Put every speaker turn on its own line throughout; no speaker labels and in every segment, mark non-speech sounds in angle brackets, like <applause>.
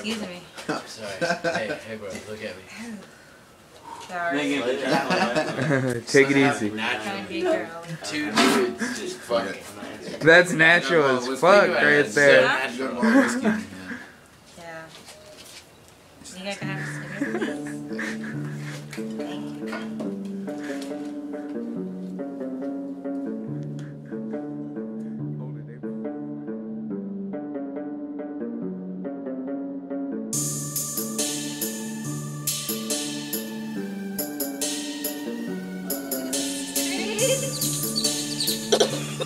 I'm sorry.
Excuse me.
I'm sorry. hey, hey, bro, look at me.
Sorry.
Megan,
Let it
get
out. <laughs>
Take it easy.
Trying
Naturally,
to be a girl.
two dudes just fucking.
That's natural as fuck right
it, it's so
there.
natural.
Yeah. You guys can have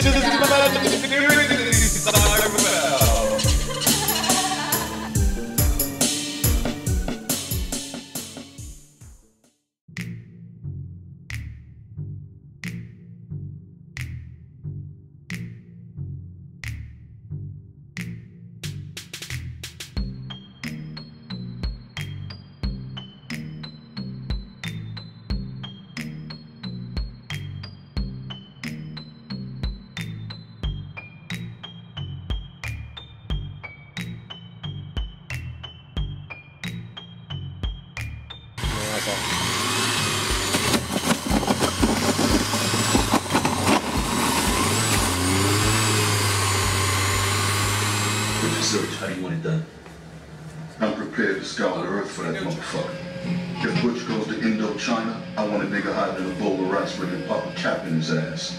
Thank you.
The search, how do you want it done? I'm prepared to scour the earth for that motherfucker. If Butch goes to Indochina, I want a nigga hiding in a bowl of rice ready to pop a cap in his ass.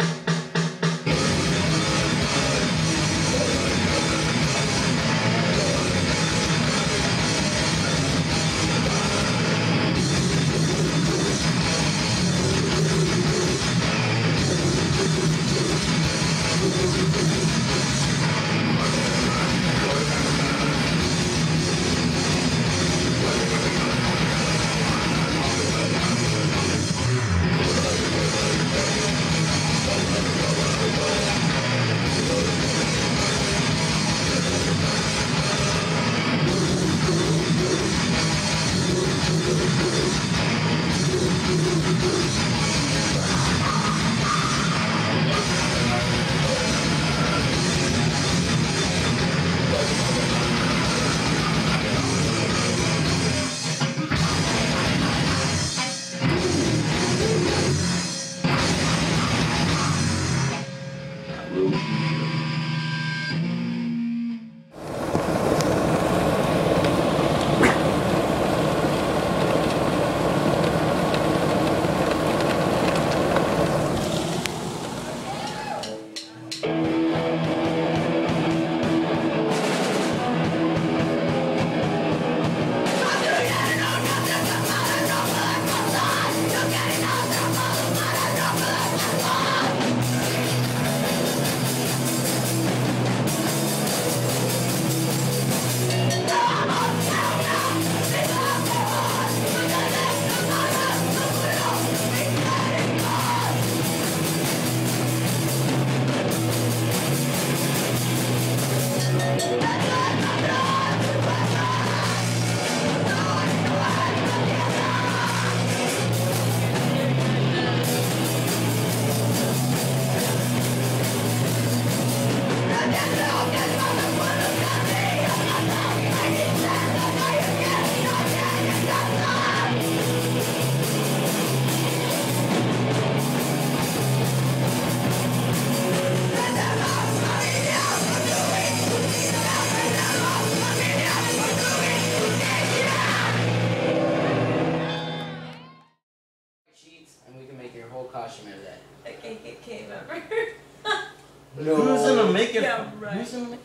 Make it?
Yeah, right.
Who's gonna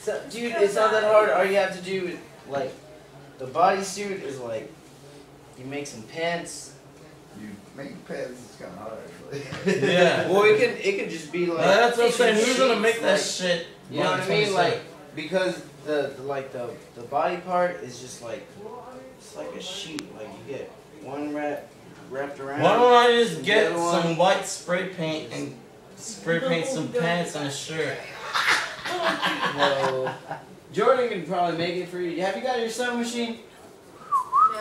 So, dude, it's not that hard. All you have to do, is like, the bodysuit is like, you make some pants.
You make pants It's kind of hard.
actually. Yeah. <laughs>
Well, it could it could just be like.
That's what I'm saying. Who's gonna
sheets,
make that
like-
shit?
You know what I mean? Like because the, the like the the body part is just like it's like a sheet. Like you get one wrap wrapped around.
Why don't I just get some white spray paint and spray paint some pants and a shirt?
Well, Jordan can probably make it for you. Have you got your sewing machine?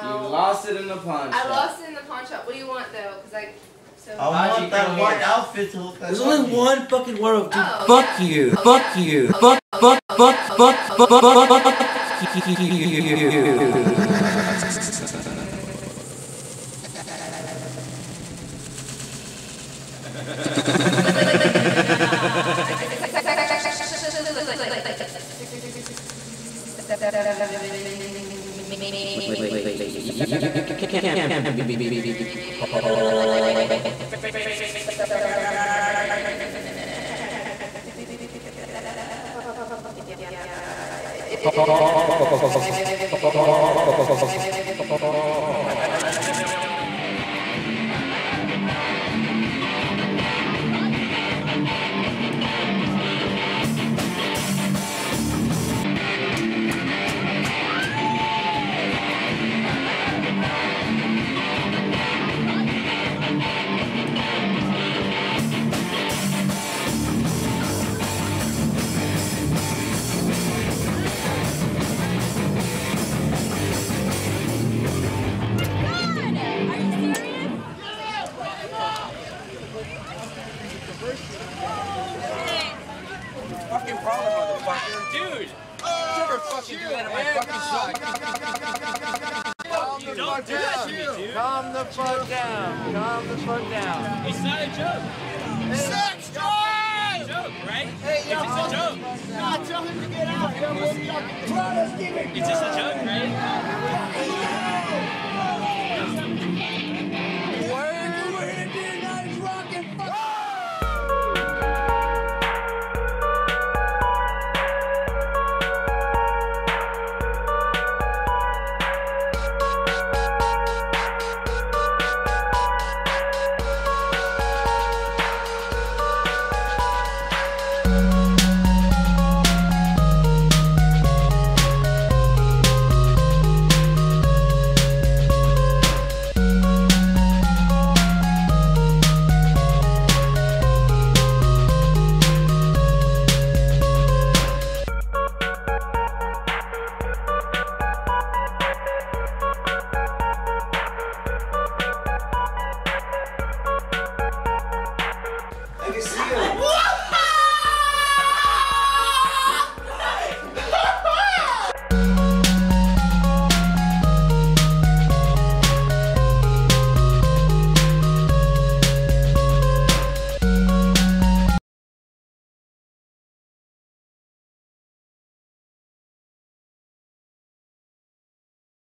No.
You lost it in the pawn shop.
I lost it in the pawn shop. What do you want though? Cause I so.
I
How'd
want
you
that
come
white
here?
outfit to look like.
There's only
Bucky.
one fucking world, dude.
Oh,
fuck
yeah.
you.
Oh,
fuck
yeah.
you.
Oh,
fuck,
yeah.
fuck,
Oh,
fuck,
yeah.
fuck,
Oh,
fuck,
yeah.
fuck, fuck, fuck, Oh,
fucking problem, motherfucker. Dude! Never fucking do that in my fucking shot. Don't do that to me.
Calm the fuck down. Calm the fuck down.
It's not a joke. Sex drive! joke, right? Hey, yo, it's a joke. Nah, tell him to get out. It's just a joke, right?